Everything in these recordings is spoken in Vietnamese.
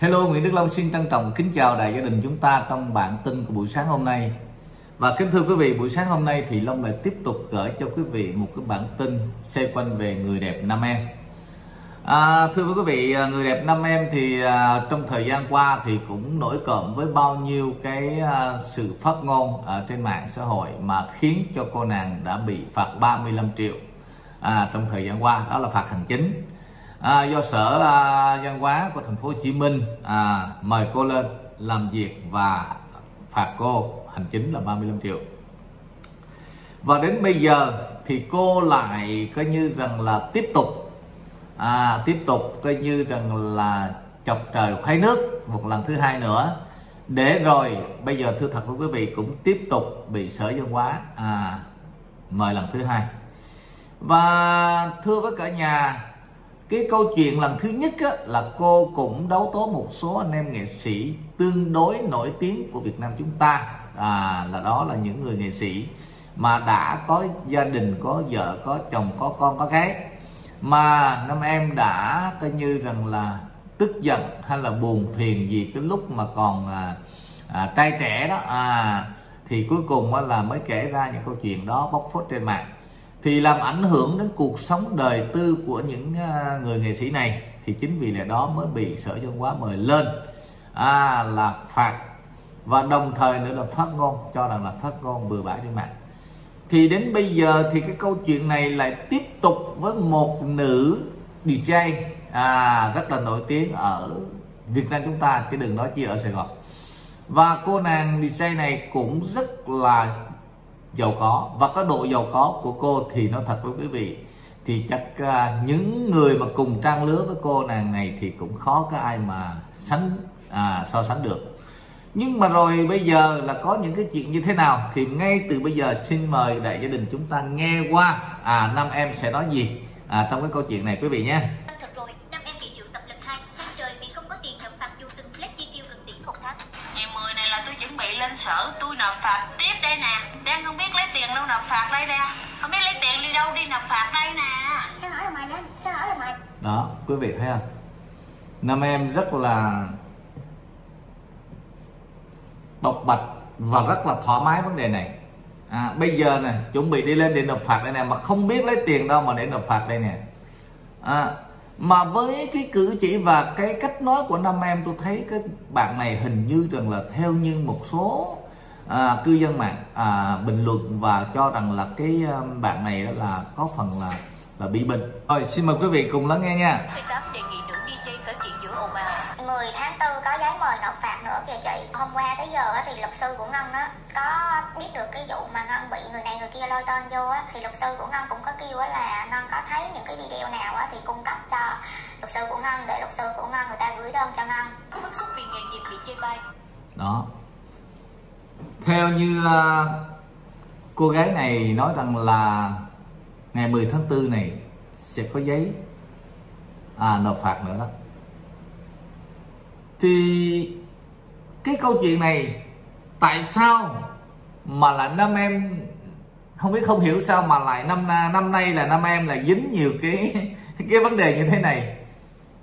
Hello, Nguyễn Đức Long xin trân trọng kính chào đại gia đình chúng ta trong bản tin của buổi sáng hôm nay. Và kính thưa quý vị, buổi sáng hôm nay thì Long lại tiếp tục gửi cho quý vị một cái bản tin xoay quanh về người đẹp nam em. À, thưa quý vị, à, người đẹp nam em thì à, trong thời gian qua thì cũng nổi cộm với bao nhiêu cái à, sự phát ngôn ở trên mạng xã hội mà khiến cho cô nàng đã bị phạt 35 triệu à, trong thời gian qua, đó là phạt hành chính à, do sở à, văn hóa của thành phố Hồ Chí Minh à, mời cô lên làm việc và phạt cô hành chính là 35 triệu. Và đến bây giờ thì cô lại coi như rằng là tiếp tục à, tiếp tục coi như rằng là chọc trời khoái nước một lần thứ hai nữa. Để rồi bây giờ thưa thật với quý vị cũng tiếp tục bị sở văn hóa à, mời lần thứ hai. Và thưa với cả nhà cái câu chuyện lần thứ nhất á, là cô cũng đấu tố một số anh em nghệ sĩ tương đối nổi tiếng của Việt Nam chúng ta. À, là đó là những người nghệ sĩ mà đã có gia đình có vợ có chồng có con có cái. Mà năm em đã coi như rằng là tức giận hay là buồn phiền gì cái lúc mà còn à, à, trai trẻ đó. À thì cuối cùng là mới kể ra những câu chuyện đó bóc phốt trên mạng thì làm ảnh hưởng đến cuộc sống đời tư của những à, người nghệ sĩ này thì chính vì lẽ đó mới bị sở văn hóa mời lên à, là phạt. Và đồng thời nữa là phát ngôn cho rằng là phát ngôn bừa bãi trên mạng. Thì đến bây giờ thì cái câu chuyện này lại tiếp tục với một nữ DJ à, rất là nổi tiếng ở Việt Nam chúng ta chứ đừng nói chi ở Sài Gòn. Và cô nàng DJ này cũng rất là giàu có. Và có độ giàu có của cô thì nó thật với quý vị thì chắc uh, những người mà cùng trang lứa với cô nàng này thì cũng khó có ai mà sánh à, so sánh được. Nhưng mà rồi bây giờ là có những cái chuyện như thế nào thì ngay từ bây giờ xin mời đại gia đình chúng ta nghe qua. À năm em sẽ nói gì à, trong cái câu chuyện này quý vị nhé. Đâu nộp phạt đây ra Không biết lấy tiền đi đâu đi nộp phạt đây nè Sao hỏi là mày lên? Sao hỏi là mày? đó quý vị thấy không năm em rất là bộc bạch và rất là thoải mái vấn đề này à, bây giờ nè chuẩn bị đi lên để nộp phạt đây nè mà không biết lấy tiền đâu mà để nộp phạt đây nè à, mà với cái cử chỉ và cái cách nói của năm em tôi thấy cái bạn này hình như rằng là theo như một số à, cư dân mạng à, bình luận và cho rằng là cái à, bạn này đó là có phần là là bị bệnh. Rồi xin mời quý vị cùng lắng nghe nha. 18 đề nghị nữ DJ khởi kiện giữa ồn ào. 10 tháng 4 có giấy mời nộp phạt nữa kìa chị. Hôm qua tới giờ á, thì luật sư của Ngân á Có biết được cái vụ mà Ngân bị người này người kia lôi tên vô á Thì luật sư của Ngân cũng có kêu á là Ngân có thấy những cái video nào á Thì cung cấp cho luật sư của Ngân Để luật sư của Ngân người ta gửi đơn cho Ngân. Bức xúc vì nghề nghiệp bị chê bai. đó theo như ờ, cô gái này nói rằng là ngày 10 tháng 4 này sẽ có giấy à, nộp phạt nữa đó. Thì cái câu chuyện này tại sao mà là năm em không biết không hiểu sao mà lại năm à, năm nay là năm em là dính nhiều cái cái vấn đề như thế này?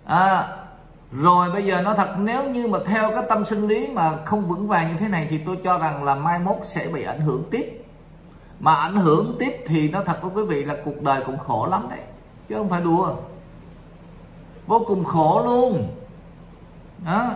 À, rồi bây giờ nói thật, nếu như mà theo cái tâm sinh lý mà không vững vàng như thế này thì tôi cho rằng là mai mốt sẽ bị ảnh hưởng tiếp. Mà ảnh hưởng tiếp thì nó thật với quý vị là cuộc đời cũng khổ lắm đấy, chứ không phải đùa. Vô cùng khổ luôn. Đó.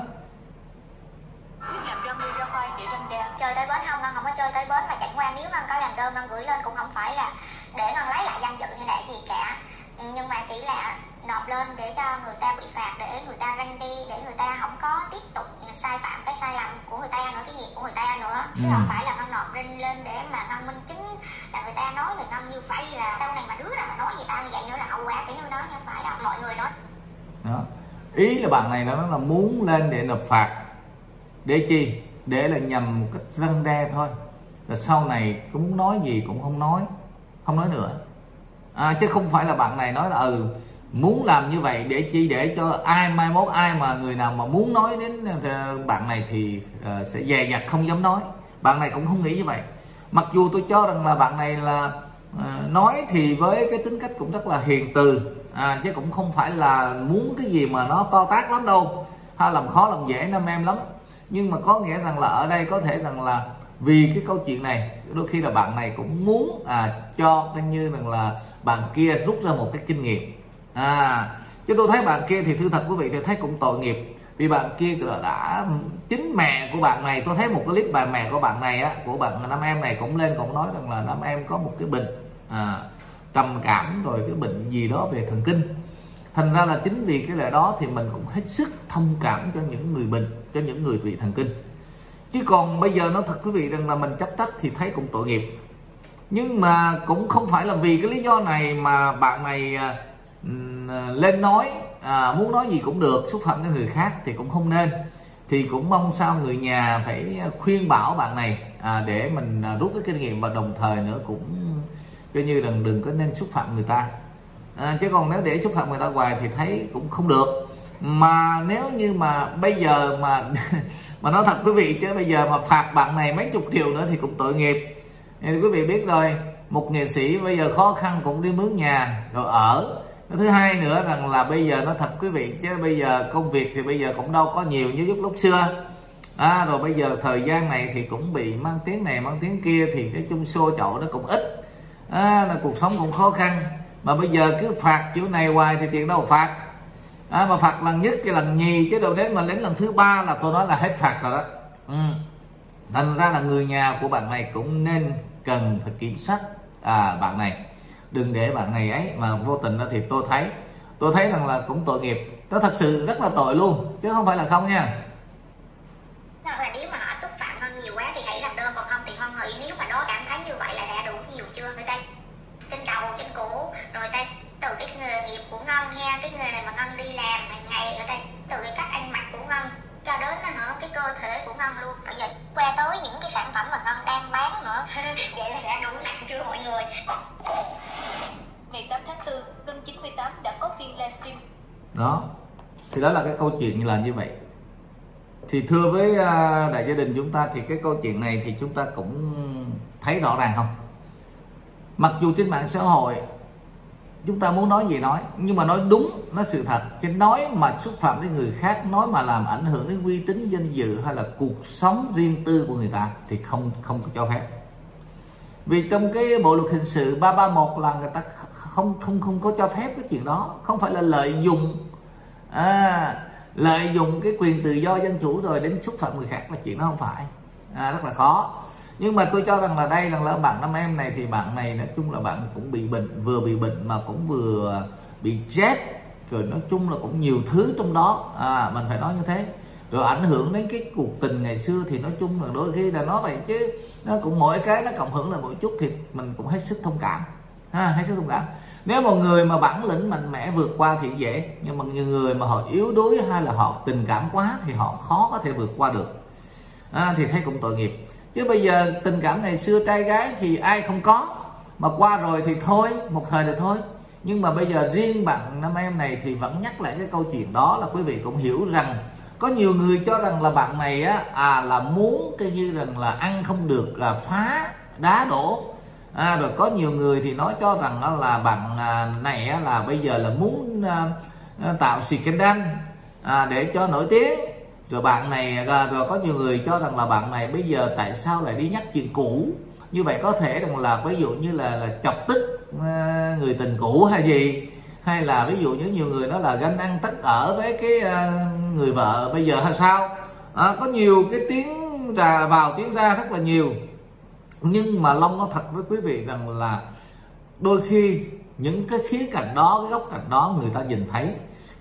Sai phạm cái sai lầm của người ta nữa Cái nghiệp của người ta nữa. Chứ Ừ. không phải là Ngân nộp lên lên để mà Ngân minh chứng Là người ta nói về Ngân như vậy là Sau này mà đứa nào mà nói về tao như vậy nữa là hậu quả sẽ như đó Nhưng không phải đâu. Mọi người nói. Đó. Ý là bạn này nó nói là muốn lên để nộp phạt. Để chi? Để là nhằm một cách răng đe thôi. Là sau này muốn nói gì cũng không nói. Không nói nữa. À, chứ không phải là bạn này nói là ừ muốn làm như vậy để chi? Để cho ai mai mốt ai mà người nào mà muốn nói đến ờ, bạn này thì uh, sẽ dè dặt không dám nói. Bạn này cũng không nghĩ như vậy. Mặc dù tôi cho rằng là bạn này là uh, nói thì với cái tính cách cũng rất là hiền từ à, chứ cũng không phải là muốn cái gì mà nó to tát lắm đâu. Hay làm khó làm dễ nam em lắm. Nhưng mà có nghĩa rằng là ở đây có thể rằng là vì cái câu chuyện này đôi khi là bạn này cũng muốn à, cho coi như rằng là bạn kia rút ra một cái kinh nghiệm à chứ tôi thấy bạn kia thì thư thật quý vị thì thấy cũng tội nghiệp. Vì bạn kia là đã chính mẹ của bạn này tôi thấy một cái clip bà mẹ của bạn này á của bạn nam em này cũng lên cũng nói rằng là nam em có một cái bệnh à, trầm cảm rồi cái bệnh gì đó về thần kinh. Thành ra là chính vì cái lẽ đó thì mình cũng hết sức thông cảm cho những người bệnh cho những người bị thần kinh. Chứ còn bây giờ nó thật quý vị rằng là mình chấp trách thì thấy cũng tội nghiệp. Nhưng mà cũng không phải là vì cái lý do này mà bạn này à, À, lên nói à, muốn nói gì cũng được xúc phạm đến người khác thì cũng không nên. Thì cũng mong sao người nhà phải khuyên bảo bạn này à, để mình à, rút cái kinh nghiệm và đồng thời nữa cũng coi như đừng đừng có nên xúc phạm người ta. À, chứ còn nếu để xúc phạm người ta hoài thì thấy cũng không được. Mà nếu như mà bây giờ mà mà nói thật quý vị chứ bây giờ mà phạt bạn này mấy chục triệu nữa thì cũng tội nghiệp. Thì quý vị biết rồi một nghệ sĩ bây giờ khó khăn cũng đi mướn nhà rồi ở thứ hai nữa rằng là bây giờ nó thật quý vị chứ bây giờ công việc thì bây giờ cũng đâu có nhiều như lúc lúc xưa. À, rồi bây giờ thời gian này thì cũng bị mang tiếng này mang tiếng kia thì cái chung xô chậu nó cũng ít. À, là cuộc sống cũng khó khăn. Mà bây giờ cứ phạt chỗ này hoài thì tiền đâu phạt. À, mà phạt lần nhất cái lần nhì chứ đâu đến mà đến lần thứ ba là tôi nói là hết phạt rồi đó. Ừ. thành ra là người nhà của bạn này cũng nên cần phải kiểm soát à, bạn này đừng để bạn này ấy mà vô tình đó thì tôi thấy tôi thấy rằng là cũng tội nghiệp. Nó thật sự rất là tội luôn, chứ không phải là không nha. Là nếu mà họ xúc phạm hơn nhiều quá thì hãy làm đơn còn không thì hoan hỷ nếu mà nó cảm thấy như vậy là đã đủ nhiều chưa, người ta trên đầu trên cổ, rồi ta từ cái nghề nghiệp của ngân nha, cái nghề này mà ngân đi làm hàng ngày, người ta từ cái cách ăn mặc của ngân cho đến ờ, hả, cái cơ thể của ngân luôn. Bởi vậy qua tới những cái sản phẩm mà ngân đang bán nữa, vậy là đã đủ nặng chưa mọi người? Ngày 8 tháng 4 Cân 98 đã có phiên livestream. Đó. Thì đó là cái câu chuyện là như vậy. Thì thưa với à, đại gia đình chúng ta thì cái câu chuyện này thì chúng ta cũng thấy rõ ràng không? Mặc dù trên mạng xã hội chúng ta muốn nói gì nói, nhưng mà nói đúng nó sự thật. Chứ nói mà xúc phạm đến người khác, nói mà làm ảnh hưởng đến uy tín danh dự hay là cuộc sống riêng tư của người ta thì không không có cho phép. Vì trong cái bộ luật hình sự 331 là người ta không không không có cho phép cái chuyện đó. Không phải là lợi dụng à, lợi dụng cái quyền tự do dân chủ rồi đến xúc phạm người khác là chuyện đó không phải. À, rất là khó. Nhưng mà tôi cho rằng là đây rằng là bạn năm em này thì bạn này nói chung là bạn cũng bị bệnh vừa bị bệnh mà cũng vừa bị chết rồi nói chung là cũng nhiều thứ trong đó. À mình phải nói như thế. Rồi ảnh hưởng đến cái cuộc tình ngày xưa thì nói chung là đôi khi là nói vậy chứ. Nó cũng mỗi cái nó cộng hưởng là một chút thì mình cũng hết sức thông cảm. Ha hết sức thông cảm nếu một người mà bản lĩnh mạnh mẽ vượt qua thì dễ nhưng mà nhiều người mà họ yếu đuối hay là họ tình cảm quá thì họ khó có thể vượt qua được. À, thì thấy cũng tội nghiệp. Chứ bây giờ tình cảm này xưa trai gái thì ai không có mà qua rồi thì thôi một thời là thôi. Nhưng mà bây giờ riêng bạn năm em này thì vẫn nhắc lại cái câu chuyện đó là quý vị cũng hiểu rằng có nhiều người cho rằng là bạn này á à là muốn cái như rằng là ăn không được là phá đá đổ à, rồi có nhiều người thì nói cho rằng là bạn à, này là bây giờ là muốn à, à, tạo scandal à, để cho nổi tiếng. Rồi bạn này rồi có nhiều người cho rằng là bạn này bây giờ tại sao lại đi nhắc chuyện cũ? Như vậy có thể rằng là ví dụ như là, là chọc tức người tình cũ hay gì? Hay là ví dụ như nhiều người nói là ganh ăn tất ở với cái người vợ bây giờ hay sao? À, có nhiều cái tiếng ra vào tiếng ra rất là nhiều nhưng mà long nói thật với quý vị rằng là đôi khi những cái khía cạnh đó, cái góc cạnh đó người ta nhìn thấy.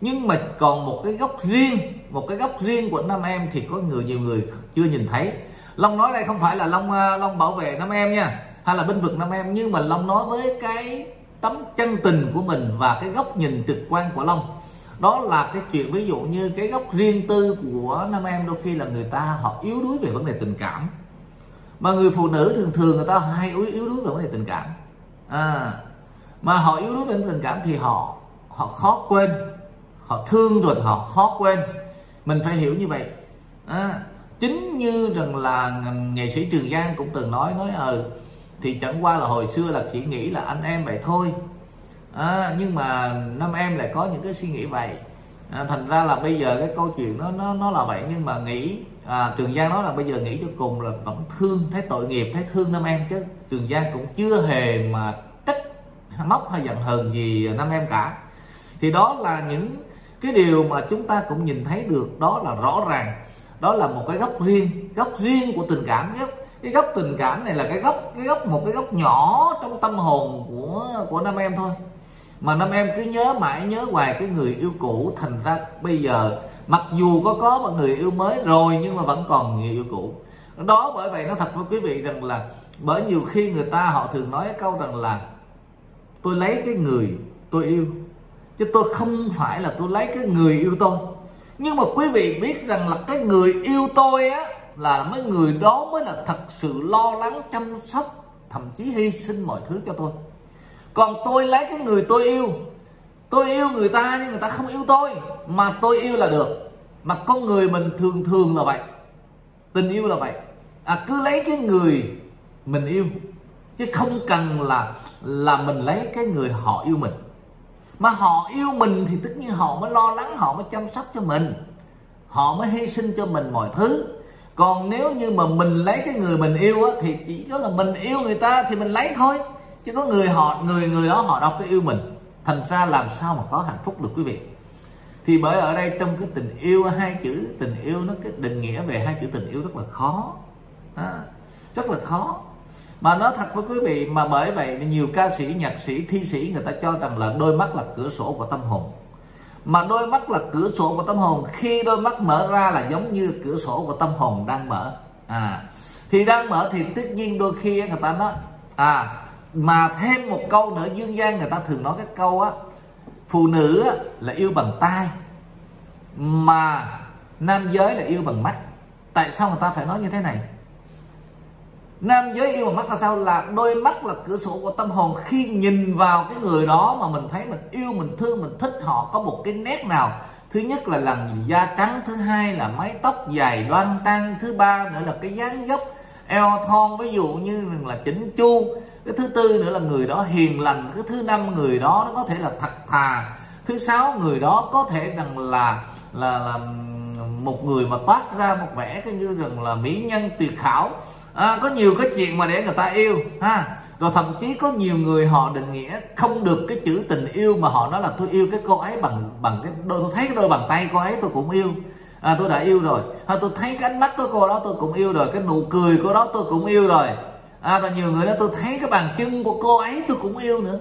Nhưng mà còn một cái góc riêng, một cái góc riêng của năm em thì có người, nhiều người chưa nhìn thấy. Long nói đây không phải là long à, long bảo vệ năm em nha, hay là binh vực năm em, nhưng mà long nói với cái tấm chân tình của mình và cái góc nhìn trực quan của long. Đó là cái chuyện ví dụ như cái góc riêng tư của năm em đôi khi là người ta họ yếu đuối về vấn đề tình cảm mà người phụ nữ thường thường người ta hay yếu, yếu đuối về vấn đề tình cảm. À, mà họ yếu đuối về tình cảm thì họ họ khó quên. Họ thương rồi họ khó quên. Mình phải hiểu như vậy. À, chính như rằng là nghệ sĩ trường giang cũng từng nói nói ờ thì chẳng qua là hồi xưa là chỉ nghĩ là anh em vậy thôi. À, nhưng mà năm em lại có những cái suy nghĩ vậy à, thành ra là bây giờ cái câu chuyện nó nó nó là vậy. Nhưng mà nghĩ à, trường giang nói là bây giờ nghĩ cho cùng là vẫn thương thấy tội nghiệp thấy thương nam em chứ. Trường giang cũng chưa hề mà trách móc hay giận hờn gì nam em cả. Thì đó là những cái điều mà chúng ta cũng nhìn thấy được. Đó là rõ ràng. Đó là một cái góc riêng góc riêng của tình cảm nhất. Cái góc tình cảm này là cái góc cái góc một cái góc nhỏ trong tâm hồn của của nam em thôi mà năm em cứ nhớ mãi nhớ hoài cái người yêu cũ. Thành ra bây giờ, mặc dù có có một người yêu mới rồi, nhưng mà vẫn còn người yêu cũ. Đó bởi vậy nó thật với quý vị rằng là bởi nhiều khi người ta họ thường nói câu rằng là, tôi lấy cái người tôi yêu, chứ tôi không phải là tôi lấy cái người yêu tôi. Nhưng mà quý vị biết rằng là cái người yêu tôi á, là mấy người đó mới là thật sự lo lắng, chăm sóc, thậm chí hy sinh mọi thứ cho tôi còn tôi lấy cái người tôi yêu. Tôi yêu người ta nhưng người ta không yêu tôi. Mà tôi yêu là được. Mà con người mình thường thường là vậy. Tình yêu là vậy. À cứ lấy cái người mình yêu. Chứ không cần là là mình lấy cái người họ yêu mình. Mà họ yêu mình thì tất nhiên họ mới lo lắng họ mới chăm sóc cho mình. Họ mới hy sinh cho mình mọi thứ. Còn nếu như mà mình lấy cái người mình yêu á, thì chỉ có là mình yêu người ta thì mình lấy thôi chứ có người họ người người đó họ đâu có yêu mình. Thành ra làm sao mà có hạnh phúc được quý vị? Thì bởi ở đây trong cái tình yêu hai chữ tình yêu nó cái định nghĩa về hai chữ tình yêu rất là khó. À, rất là khó. Mà nói thật với quý vị mà bởi vậy nhiều ca sĩ nhạc sĩ thi sĩ người ta cho rằng là đôi mắt là cửa sổ của tâm hồn. Mà đôi mắt là cửa sổ của tâm hồn khi đôi mắt mở ra là giống như cửa sổ của tâm hồn đang mở. À thì đang mở thì tất nhiên đôi khi người ta nói à mà thêm một câu nữa dương gian người ta thường nói cái câu á phụ nữ á, là yêu bằng tay mà nam giới là yêu bằng mắt. Tại sao người ta phải nói như thế này? Nam giới yêu bằng mắt là sao? Là đôi mắt là cửa sổ của tâm hồn. Khi nhìn vào cái người đó mà mình thấy mình yêu mình thương mình thích họ có một cái nét nào? Thứ nhất là làn da trắng thứ hai là mái tóc dài đoan trang thứ ba nữa là cái dáng dốc eo thon. Ví dụ như là chỉnh chu cái thứ tư nữa là người đó hiền lành. Cái thứ năm người đó nó có thể là thật thà. Thứ sáu người đó có thể rằng là là là một người mà toát ra một vẻ cái như rằng là mỹ nhân tuyệt hảo. À, có nhiều cái chuyện mà để người ta yêu ha. Rồi thậm chí có nhiều người họ định nghĩa không được cái chữ tình yêu mà họ nói là tôi yêu cái cô ấy bằng bằng cái đôi tôi thấy cái đôi bàn tay cô ấy tôi cũng yêu. À, tôi đã yêu rồi. À, tôi thấy cái ánh mắt của cô đó tôi cũng yêu rồi. Cái nụ cười của đó tôi cũng yêu rồi à, và nhiều người đó tôi thấy cái bàn chân của cô ấy tôi cũng yêu nữa.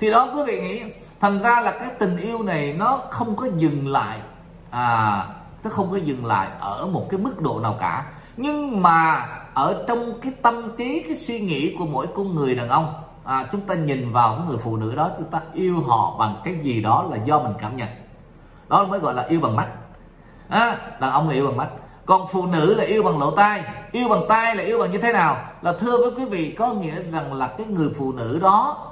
Thì đó quý vị nghĩ thành ra là cái tình yêu này nó không có dừng lại. À nó không có dừng lại ở một cái mức độ nào cả. Nhưng mà ở trong cái tâm trí cái suy nghĩ của mỗi con người đàn ông à, chúng ta nhìn vào cái người phụ nữ đó chúng ta yêu họ bằng cái gì đó là do mình cảm nhận. Đó mới gọi là yêu bằng mắt. À, đàn ông là yêu bằng mắt còn phụ nữ là yêu bằng lỗ tai. Yêu bằng tai là yêu bằng như thế nào? Là thưa với quý vị có nghĩa rằng là cái người phụ nữ đó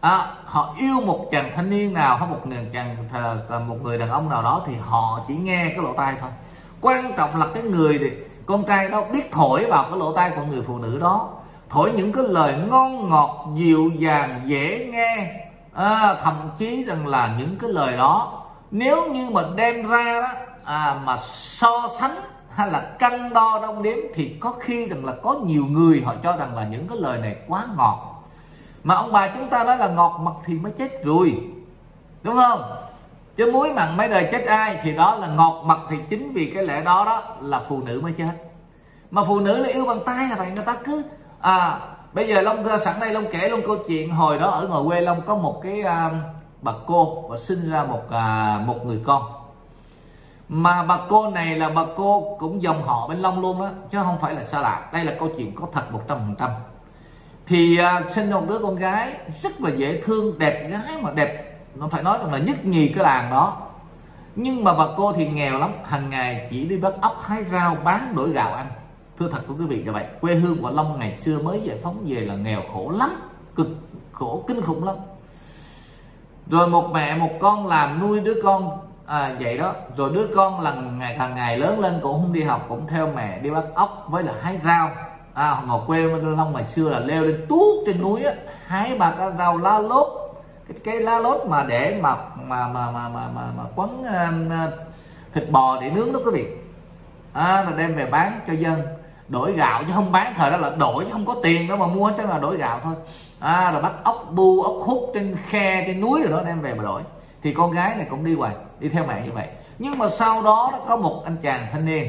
à, họ yêu một chàng thanh niên nào hay một người chàng à, một người đàn ông nào đó thì họ chỉ nghe cái lỗ tai thôi. Quan trọng là cái người thì con trai đó biết thổi vào cái lỗ tai của người phụ nữ đó. Thổi những cái lời ngon ngọt dịu dàng dễ nghe. À, thậm chí rằng là những cái lời đó nếu như mà đem ra đó à, mà so sánh hay là cân đo đong đếm thì có khi rằng là có nhiều người họ cho rằng là những cái lời này quá ngọt. Mà ông bà chúng ta nói là ngọt mật thì mới chết rồi. Đúng không? Chứ muối mặn mấy đời chết ai thì đó là ngọt mật thì chính vì cái lẽ đó đó là phụ nữ mới chết. Mà phụ nữ là yêu bằng tay là vậy người ta cứ à bây giờ long sẵn đây long kể luôn câu chuyện hồi đó ở ngoài quê long có một cái uh, bà cô và sinh ra một uh, một người con mà bà cô này là bà cô cũng dòng họ bên long luôn đó chứ không phải là xa lạ. Đây là câu chuyện có thật một trăm phần trăm. Thì uh, sinh một đứa con gái rất là dễ thương đẹp gái mà đẹp nó phải nói rằng là nhất nhì cái làng đó. Nhưng mà bà cô thì nghèo lắm hàng ngày chỉ đi bắt ốc hái rau bán đổi gạo ăn. Thưa thật của quý vị là vậy quê hương của long ngày xưa mới giải phóng về là nghèo khổ lắm cực khổ kinh khủng lắm. Rồi một mẹ một con làm nuôi đứa con à, vậy đó. Rồi đứa con là ngày càng ngày lớn lên cũng không đi học cũng theo mẹ đi bắt ốc với là hái rau. À ngồi quê long ngày xưa là leo lên tuốt trên núi á hái ba cái rau lá lốt. Cái, cái lá lốt mà để mà mà mà mà mà mà, mà quấn um, uh, thịt bò để nướng đó quý vị. À, là đem về bán cho dân. Đổi gạo chứ không bán thời đó là đổi chứ không có tiền đó mà mua chứ là đổi gạo thôi. À, rồi bắt ốc bu ốc hút trên khe trên núi rồi đó đem về mà đổi. Thì con gái này cũng đi hoài đi theo mẹ như vậy. Nhưng mà sau đó có một anh chàng thanh niên